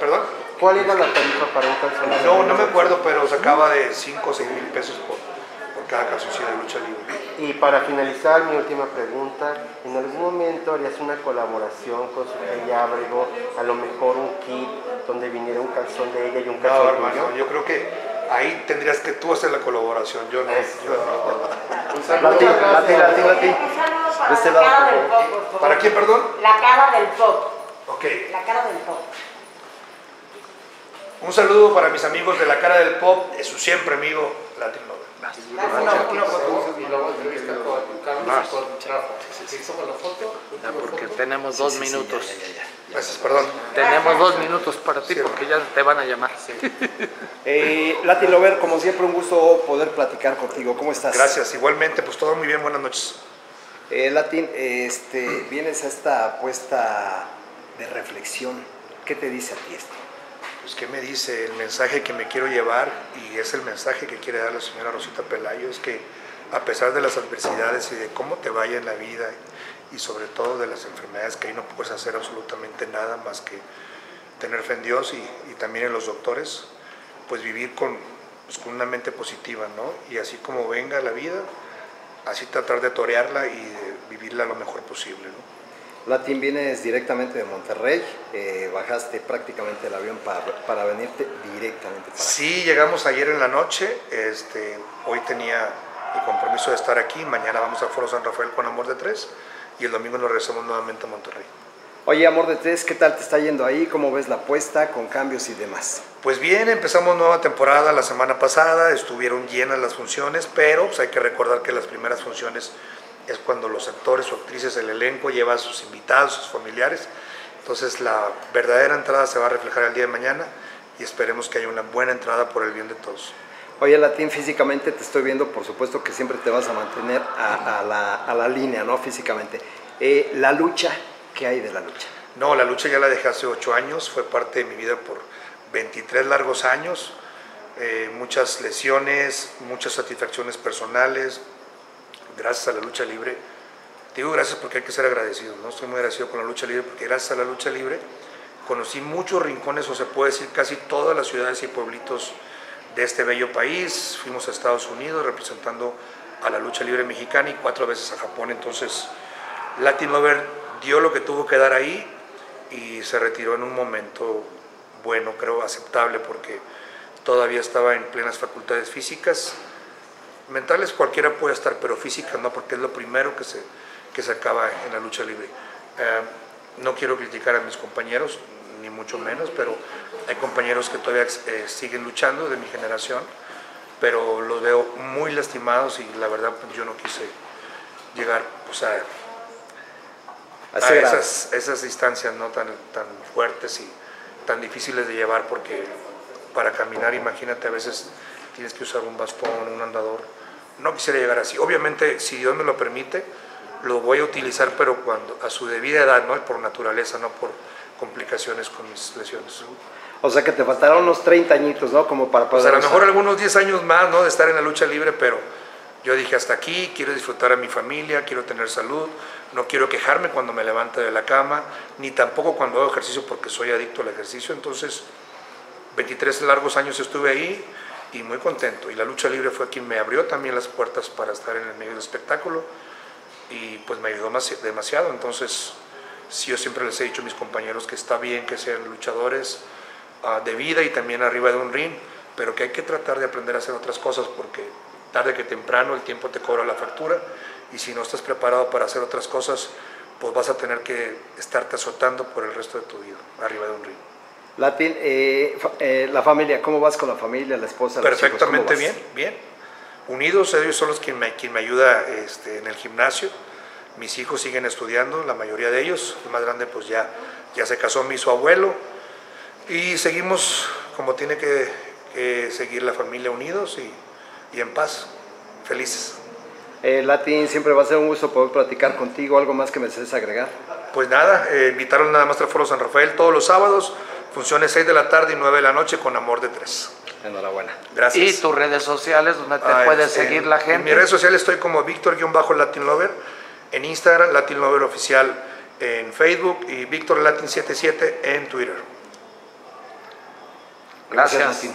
¿Perdón? ¿Cuál era la tarifa para un calzón? No, no me acuerdo, pero sacaba de 5 o 6 mil pesos por, por cada calzoncillo de lucha libre. Y para finalizar, mi última pregunta, ¿en algún momento harías una colaboración con su Ábrego, a lo mejor un kit donde viniera un calzón de ella y un No, calzón hermano, tuyo? yo creo que ahí tendrías que tú hacer la colaboración. Yo no. Yo no. Un saludo. Lati, Lati, Lati, Lati. Un saludo para este la lado, cara del pop, por favor. ¿Para quién, perdón? La cara del pop. Ok. La cara del pop. Un saludo para mis amigos de la cara del pop, de su siempre amigo Latin Lover. Una, una foto y luego entrevista con Carlos y con Rafa. Si toma la foto, Ya, porque tenemos dos minutos. Gracias, perdón. Tenemos dos minutos para ti porque ya te van a llamar. Eh, Latin Lover, como siempre, un gusto poder platicar contigo. ¿Cómo estás? Gracias, igualmente, pues todo muy bien, buenas noches. Eh, Latin, este, vienes a esta apuesta de reflexión. ¿Qué te dice a ti esto? Pues, ¿qué me dice? El mensaje que me quiero llevar, y es el mensaje que quiere dar la señora Rosita Pelayo, es que a pesar de las adversidades y de cómo te vaya en la vida, y sobre todo de las enfermedades que ahí no puedes hacer absolutamente nada más que tener fe en Dios y, también en los doctores, pues vivir con, pues, con una mente positiva, ¿no? Y así como venga la vida, así tratar de torearla y de vivirla lo mejor posible, ¿no? Latin, vienes directamente de Monterrey, eh, bajaste prácticamente el avión para, para venirte directamente para. Sí, llegamos ayer en la noche. Este, hoy tenía el compromiso de estar aquí. Mañana vamos al Foro San Rafael con Amor de Tres. Y el domingo nos regresamos nuevamente a Monterrey. Oye, Amor de Tres, ¿qué tal te está yendo ahí? ¿Cómo ves la apuesta con cambios y demás? Pues bien, empezamos nueva temporada la semana pasada. Estuvieron llenas las funciones, pero pues hay que recordar que las primeras funciones es cuando los actores o actrices, el elenco lleva a sus invitados, sus familiares. Entonces la verdadera entrada se va a reflejar el día de mañana y esperemos que haya una buena entrada por el bien de todos. Oye, Latín, físicamente te estoy viendo, por supuesto que siempre te vas a mantener a, a la, a la línea, ¿no? Físicamente. Eh, la lucha, ¿qué hay de la lucha? No, la lucha ya la dejé hace ocho años, fue parte de mi vida por 23 largos años, eh, muchas lesiones, muchas satisfacciones personales, gracias a la lucha libre. Digo gracias porque hay que ser agradecido, ¿no? Estoy muy agradecido con la lucha libre porque gracias a la lucha libre conocí muchos rincones, o se puede decir casi todas las ciudades y pueblitos de este bello país. Fuimos a Estados Unidos representando a la lucha libre mexicana y cuatro veces a Japón. Entonces, Latin Lover dio lo que tuvo que dar ahí y se retiró en un momento bueno, creo aceptable, porque todavía estaba en plenas facultades físicas. Mentales cualquiera puede estar, pero físicas no, porque es lo primero que se, que se acaba en la lucha libre. Eh, no quiero criticar a mis compañeros, ni mucho menos, pero hay compañeros que todavía eh, siguen luchando de mi generación, pero los veo muy lastimados y la verdad pues, yo no quise llegar pues, a, a- esas, esas distancias no tan, tan fuertes y tan difíciles de llevar porque para caminar, imagínate, a veces tienes que usar un bastón, un andador. No quisiera llegar así. Obviamente, si Dios me lo permite, lo voy a utilizar, pero cuando a su debida edad, ¿no? por naturaleza, no por complicaciones con mis lesiones. O sea que te faltaron unos 30 añitos, ¿no? Como para Pues poder... a lo mejor algunos 10 años más, ¿no? De estar en la lucha libre, pero yo dije hasta aquí, quiero disfrutar a mi familia, quiero tener salud, no quiero quejarme cuando me levante de la cama, ni tampoco cuando hago ejercicio porque soy adicto al ejercicio. Entonces, 23 largos años estuve ahí y muy contento. Y la lucha libre fue quien me abrió también las puertas para estar en el medio del espectáculo y pues me ayudó más- demasiado. Entonces, sí, yo siempre les he dicho a mis compañeros que está bien que sean luchadores ah, de vida y también arriba de un ring, pero que hay que tratar de aprender a hacer otras cosas porque tarde que temprano el tiempo te cobra la factura y si no estás preparado para hacer otras cosas, pues vas a tener que estarte azotando por el resto de tu vida arriba de un ring. Latín, eh, eh, la familia, ¿cómo vas con la familia, la esposa, los hijos? ¿Cómo Perfectamente bien, bien. Unidos, ellos son los quien me, quien me ayuda este, en el gimnasio. Mis hijos siguen estudiando, la mayoría de ellos. El más grande pues ya, ya se casó, mi su abuelo. Y seguimos como tiene que, que seguir la familia unidos y, y en paz, felices. Eh, Latín, siempre va a ser un gusto poder platicar contigo. ¿Algo más que me desees agregar? Pues nada, eh, invitaron nada más al Foro San Rafael todos los sábados, funciones 6 de la tarde y 9 de la noche con Amor de Tres. Enhorabuena. Gracias. Y tus redes sociales donde te Ah, puede en- seguir la En gente. mis redes sociales estoy como Víctor-Latin Lover, en Instagram, Latin Lover Oficial en Facebook y Víctor Latin 77 en Twitter. Gracias. Martín. Gracias.